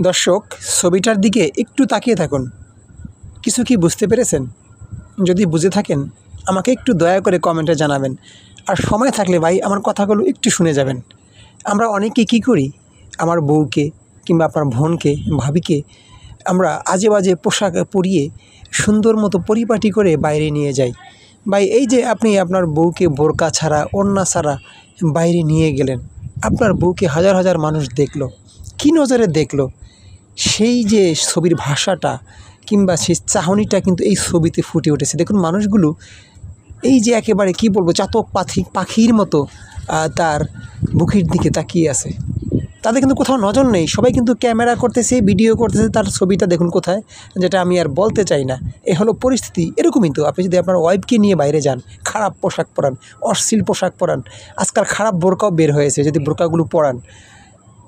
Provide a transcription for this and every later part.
দর্শক, ছবিটার দিকে একটু তাকিয়ে থাকুন। কিছু কি বুঝতে পেরেছেন? যদি বুঝে থাকেন, আমাকে একটু দয়া করে কমেন্টে জানাবেন। আর সময় থাকলে ভাই, আমার কথাগুলো একটু শুনে যাবেন। আমরা অনেকে কি করি? আমার বউকে কিংবা আপনার বোনকে, ভাবিকে আমরা আজে বাজে পোশাক পরিয়ে সুন্দর মতো পরিপাটি করে বাইরে নিয়ে যাই। ভাই, এই যে আপনি আপনার বউকে বোরকা ছাড়া, ওড়না ছাড়া বাইরে নিয়ে গেলেন, আপনার বউকে হাজার হাজার মানুষ দেখল। কী নজরে দেখল, সেই যে ছবির ভাষাটা কিংবা সেই চাহনিটা কিন্তু এই ছবিতে ফুটে উঠেছে। দেখুন মানুষগুলো এই যে একেবারে কি বলব, চাতক পাখি পাখির মতো তার বুকের দিকে তাকিয়ে আছে। তাদের কিন্তু কোথাও নজর নেই। সবাই কিন্তু ক্যামেরা করতেছে, ভিডিও করতেছে, তার ছবিটা দেখুন কোথায়, যেটা আমি আর বলতে চাই না। এ হলো পরিস্থিতি, এরকমই তো। আপনি যদি আপনার ওয়াইফকে নিয়ে বাইরে যান, খারাপ পোশাক পরান, অশ্লীল পোশাক পরান, আজকাল খারাপ বোরকাও বের হয়েছে, যদি বোরকাগুলো পরান।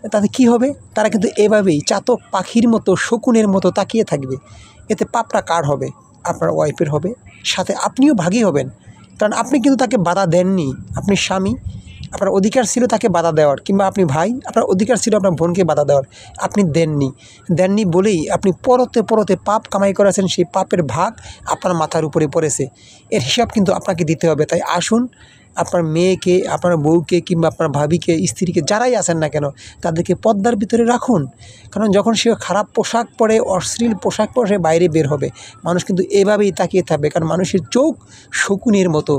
তাতে কি হবে? তারা কিন্তু এভাবেই চাতক পাখির মতো, শকুনের মতো তাকিয়ে থাকবে। এতে পাপটা কার হবে? আপনার ওয়াইফের হবে। সাথে আপনিও ভাগী হবেন। কারণ আপনি কিন্তু তাকে বাধা দেননি। আপনি স্বামী। আপনার অধিকার ছিল তাকে বাধা দেওয়ার। কিংবা আপনি ভাই, আপনার অধিকার ছিল আপনার বোনকে বাধা দেওয়ার। আপনি দেননি। দেননি বলেই আপনি পরতে পরতে পাপ কামাই করেছেন, সেই পাপের ভাগ আপনার মাথার উপরে পড়েছে। এর হিসাব কিন্তু আপনাকে দিতে হবে। তাই আসুন আপনার মেয়েকে, আপনার বউকে কিংবা আপনার ভাবিকে, স্ত্রীকে যারাই আসেন না কেন, তাদেরকে পদ্মার ভিতরে রাখুন। কারণ যখন সে খারাপ পোশাক পরে, অশ্লীল পোশাক পরে সে বাইরে বের হবে, মানুষ কিন্তু এভাবেই তাকিয়ে থাকবে। কারণ মানুষের চোখ শকুনের মতো।